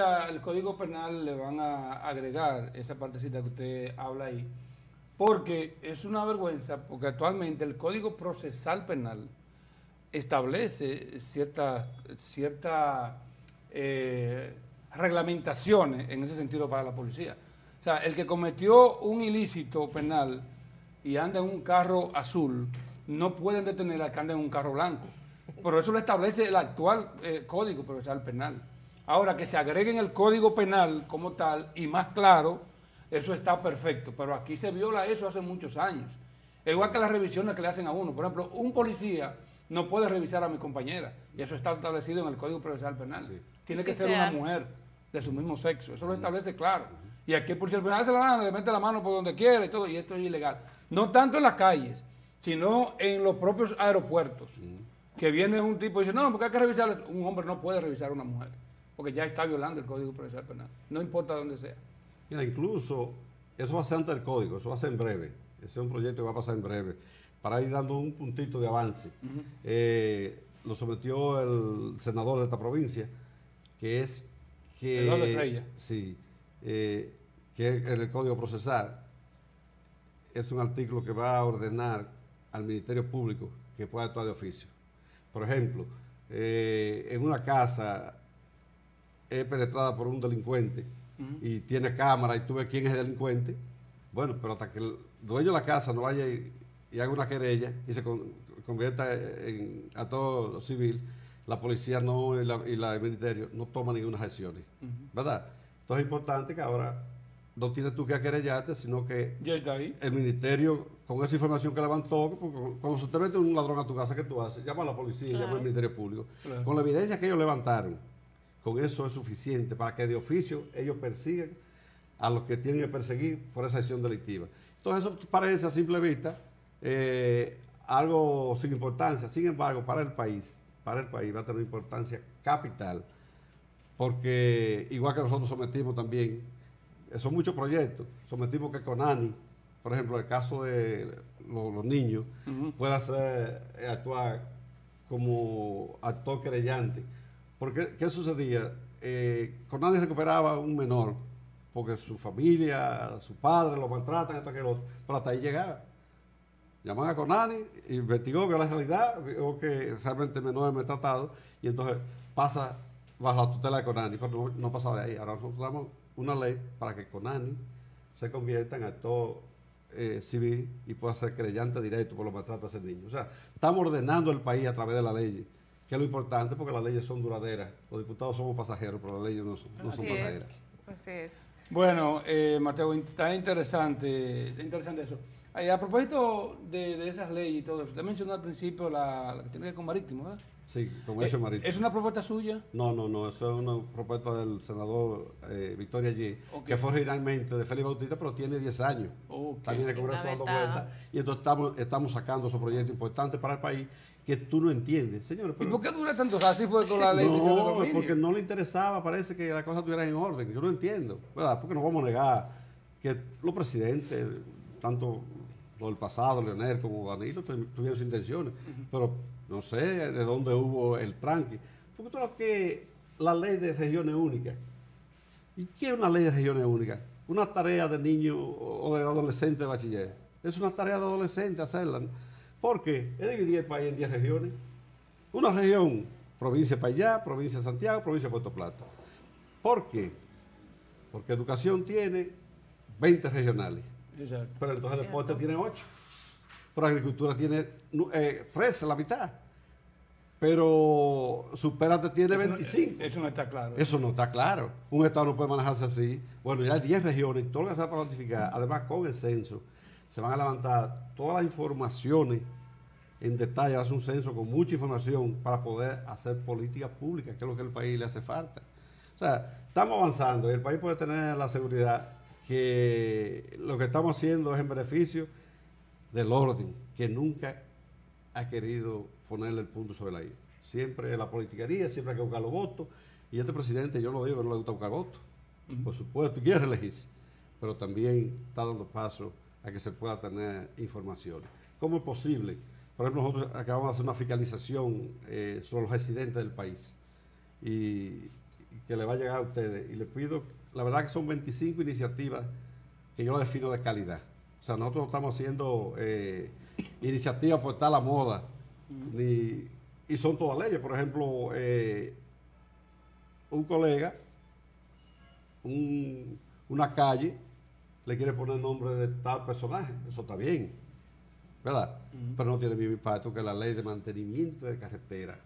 Al Código Penal le van a agregar esa partecita que usted habla ahí, porque es una vergüenza, porque actualmente el Código Procesal Penal establece ciertas cierta, eh, reglamentaciones en ese sentido para la policía. O sea, el que cometió un ilícito penal y anda en un carro azul, no pueden detener al que anda en un carro blanco. Por eso lo establece el actual eh, Código Procesal Penal. Ahora, que se agregue en el Código Penal como tal y más claro, eso está perfecto. Pero aquí se viola eso hace muchos años. Igual que las revisiones que le hacen a uno. Por ejemplo, un policía no puede revisar a mi compañera. Y eso está establecido en el Código Procesal Penal. Tiene que ser una mujer de su mismo sexo. Eso lo establece claro. Y aquí el policía hace la mano, le mete la mano por donde quiera y todo, y esto es ilegal. No tanto en las calles, sino en los propios aeropuertos. Que viene un tipo y dice, no, porque hay que revisar. Un hombre no puede revisar a una mujer porque ya está violando el Código Procesal Penal, no importa dónde sea. Mira, incluso eso va a ser ante el Código, eso va a ser en breve, ese es un proyecto que va a pasar en breve, para ir dando un puntito de avance. Eh, lo sometió el senador de esta provincia, que es que... El sí, eh, que en el Código Procesal es un artículo que va a ordenar al Ministerio Público que pueda actuar de oficio. Por ejemplo, eh, en una casa es penetrada por un delincuente y tiene cámara y tú ves quién es el delincuente, bueno, pero hasta que el dueño de la casa no vaya y, haga una querella y se convierta en todo civil, la policía no y, la, el ministerio no toma ninguna acciones, ¿verdad? Entonces es importante que ahora no tienes tú que querellarte, sino que el ministerio, con esa información que levantó, cuando se te mete un ladrón a tu casa, ¿qué tú haces? Llama a la policía, llama al Ministerio Público. Con la evidencia que ellos levantaron, con eso es suficiente para que de oficio ellos persigan a los que tienen que perseguir por esa acción delictiva. Entonces eso parece a simple vista eh, algo sin importancia. Sin embargo, para el país, para el país va a tener importancia capital, porque igual que nosotros sometimos también, eh, son muchos proyectos, sometimos que Conani, por ejemplo, el caso de los, niños, pueda ser, eh, actuar como actor querellante porque, ¿qué sucedía? Eh, Conani recuperaba un menor, porque su familia, su padre lo maltratan, esto, aquello, pero hasta ahí llegaba. Llaman a Conani, investigó que la realidad, vio que realmente el menor es maltratado, y entonces pasa bajo la tutela de Conani, pero no, pasa de ahí. Ahora nosotros damos una ley para que Conani se convierta en actor eh, civil y pueda ser creyente directo por los maltratos a ese niño. O sea, estamos ordenando el país a través de la ley que es lo importante porque las leyes son duraderas. Los diputados somos pasajeros, pero las leyes no son, no son pasajeras. así es. Bueno, eh, Mateo, está interesante, está interesante eso. A propósito de, esas leyes y todo eso, usted mencionó al principio la, que tiene que ver con marítimo, ¿verdad? Sí, comercio eh, marítimo. ¿Es una propuesta suya? No, no, no, eso es una propuesta del senador eh, Victoria G, que fue originalmente de Félix Bautista, pero tiene 10 años. También el Congreso dando vueltas. Y entonces estamos, estamos sacando esos proyectos importantes para el país que tú no entiendes. Señores, ¿Y por qué dura tanto? Así fue con la ley no, porque no le interesaba, parece que las cosas estuvieran en orden. Yo no entiendo, ¿verdad? Porque no vamos a negar que los presidentes, tanto los del pasado, Leonel como Danilo, tuvieron sus intenciones. Pero no sé de dónde hubo el tranque. Porque tú lo que la ley de regiones únicas. ¿Y qué es una ley de regiones únicas? Una tarea de niño o de adolescente de bachiller. Es una tarea de adolescente hacerla. Porque he dividido el país en 10 regiones. Una región, provincia para allá, provincia de Santiago, provincia de Puerto Plata. ¿Por qué? Porque educación tiene 20 regionales. Pero entonces deporte tiene 8. Pero agricultura tiene eh, 13, la mitad. Pero supérate tiene 25. eso no está claro. Eso no está claro. Un Estado no puede manejarse así. Bueno, ya hay 10 regiones, todo lo que se va a planificar, además con el censo se van a levantar todas las informaciones en detalle, hace un censo con mucha información para poder hacer políticas públicas, que es lo que el país le hace falta. O sea, estamos avanzando y el país puede tener la seguridad que lo que estamos haciendo es en beneficio del orden, que nunca ha querido ponerle el punto sobre la I. Siempre la politiquería, siempre hay que buscar los votos. Y este presidente, yo lo digo, no le gusta buscar votos. Por supuesto, quiere elegirse, pero también está dando paso a que se pueda tener información. ¿Cómo es posible? Por ejemplo, nosotros acabamos de hacer una fiscalización eh, sobre los residentes del país. Y que le va a llegar a ustedes. Y les pido, la verdad que son 25 iniciativas que yo defino de calidad. O sea, nosotros no estamos haciendo eh, iniciativas por estar a la moda, ni, y son todas leyes. Por ejemplo, eh, un colega, un- una calle, le quiere poner nombre de tal personaje, eso está bien, ¿verdad? Pero no tiene el mismo impacto que la ley de mantenimiento de carretera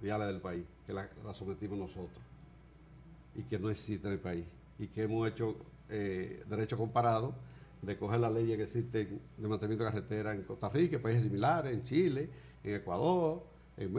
viales del país, que la, la sometimos nosotros y que no existe en el país y que hemos hecho eh, derecho comparado de coger las leyes que existen de mantenimiento de carretera en Costa Rica, en países similares, en Chile, en Ecuador, en México.